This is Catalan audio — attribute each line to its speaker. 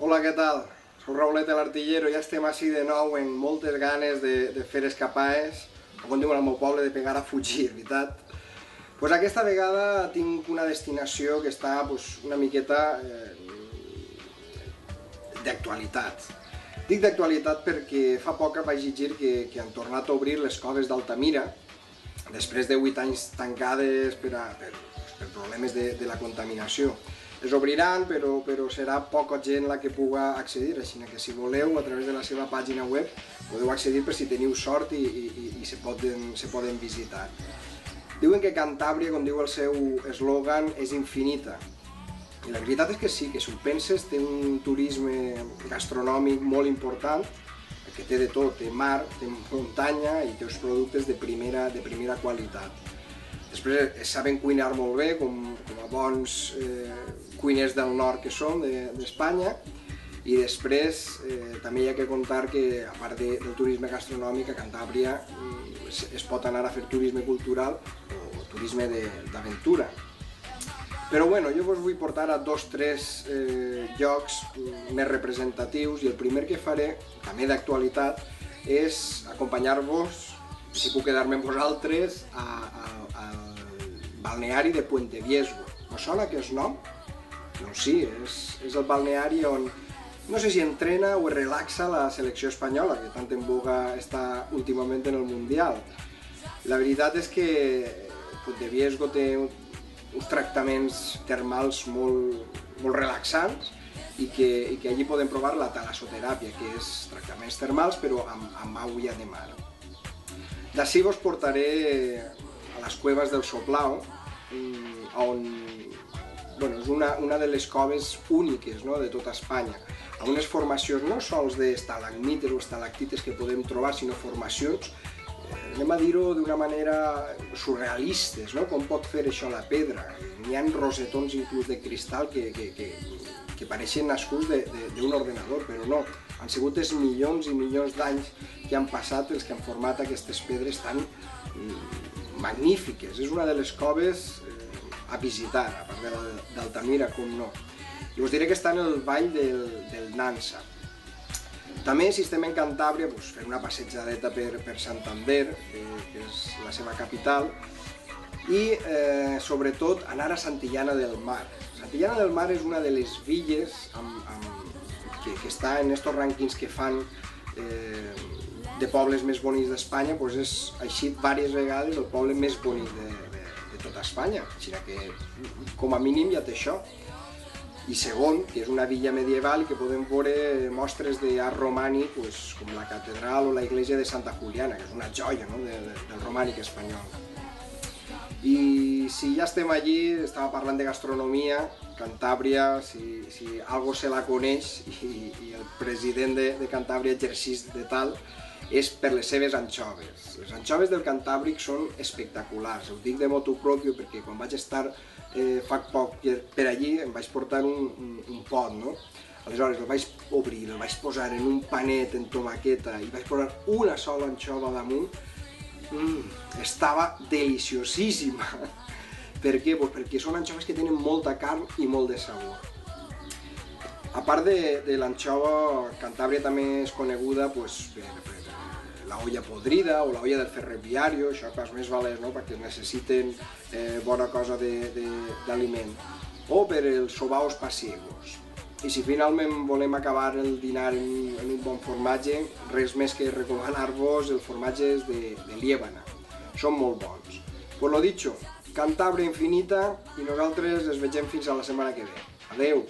Speaker 1: Hola, què tal? Soc Raulet l'artillero, ja estem així de nou amb moltes ganes de, de fer escapades, o com diuen al meu poble, de pegar a fugir, veritat? Pues aquesta vegada tinc una destinació que està pues, una miqueta eh, d'actualitat. Dic d'actualitat perquè fa poc vaig llegir que, que han tornat a obrir les coves d'Altamira, després de 8 anys tancades per, a, per, per problemes de, de la contaminació. Es obriran, però, però serà poca gent la que puga accedir, així que si voleu, a través de la seva pàgina web, podeu accedir per si teniu sort i, i, i se, poden, se poden visitar. Diuen que Cantàbria, com diu el seu eslògan, és infinita. I la veritat és que sí, que si ho penses, té un turisme gastronòmic molt important, que té de tot, té mar, té muntanya i té uns productes de primera, de primera qualitat. Després eh, saben cuinar molt bé, com, com bons eh, cuiners del nord que som, d'Espanya, de, i després eh, també hi ha que contar que, a part de, del turisme gastronòmic, a Cantàbria mm, es, es pot anar a fer turisme cultural o turisme d'aventura. Però bueno, jo vos vull portar a dos o tres eh, llocs mm, més representatius i el primer que faré, també d'actualitat, és acompanyar-vos, si puc quedar-me amb vosaltres, al balneari de Puente Viesgo. Us sona aquest nom? Doncs sí, és, és el balneari on no sé si entrena o relaxa la selecció espanyola, que tant en boga està últimament en el Mundial. La veritat és que Puente Viesgo té uns tractaments termals molt, molt relaxants i que, i que allí podem provar la talassoteràpia, que és tractaments termals però amb, amb agulla de mar. D'ací vos portaré a les cueves del Soplao, mm, on bueno, és una, una de les coves úniques no, de tota Espanya. Amb unes formacions no sols d'estalagmites o estalactites que podem trobar, sinó formacions, eh, anem a dir-ho d'una manera surrealistes, no? com pot fer això la pedra. N'hi ha rosetons inclús de cristal que, que, que, que pareixen nascuts d'un ordenador, però no. Han sigut els milions i milions d'anys que han passat els que han format aquestes pedres tan mm, magnífiques. És una de les coves eh, a visitar, a part d'Altamira, com no. I us diré que està en el vall del, del Nansa. També, si estem en Cantàbria, doncs, fer una passejadeta per, per Santander, que, que és la seva capital, i eh, sobretot anar a Santillana del Mar. Santillana del Mar és una de les villes amb, amb, que, que està en aquests rànquings que fan eh, de pobles més bonics d'Espanya, doncs és així diverses vegades el poble més bonic de, tota Espanya, així que com a mínim ja té això. I segon, que és una villa medieval que podem veure mostres d'art romànic pues, com la catedral o la iglesia de Santa Juliana, que és una joia no? de, de, del romànic espanyol. I si ja estem allí, estava parlant de gastronomia, Cantàbria, si, si algo se la coneix i, i el president de, de Cantàbria exercís de tal, és per les seves anxoves. Les anxoves del Cantàbric són espectaculars, ho dic de motu propio perquè quan vaig estar eh, fa poc per allí em vaig portar un, un, un pot, no? Aleshores el vaig obrir, el vaig posar en un panet en tomaqueta i vaig posar una sola anxova damunt, mm, estava deliciosíssima. per què? Pues perquè són anxoves que tenen molta carn i molt de sabor. A part de, de l'anxova, Cantàbria també és coneguda pues, per, per la olla podrida o la olla del ferroviari, això que més valents, no? perquè necessiten eh, bona cosa d'aliment, o per els sobaos pasiegos. I si finalment volem acabar el dinar en, en un bon formatge, res més que recomanar-vos el formatge de, de Liébana. Són molt bons. Por lo dicho, Cantàbria infinita i nosaltres ens vegem fins a la setmana que ve. Adeu!